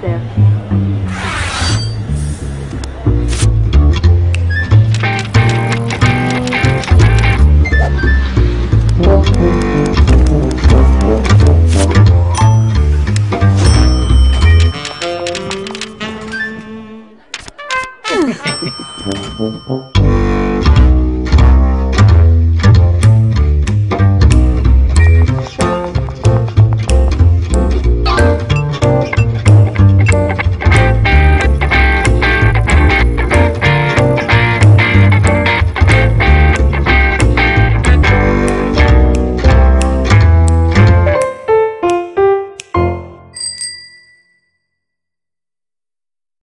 there.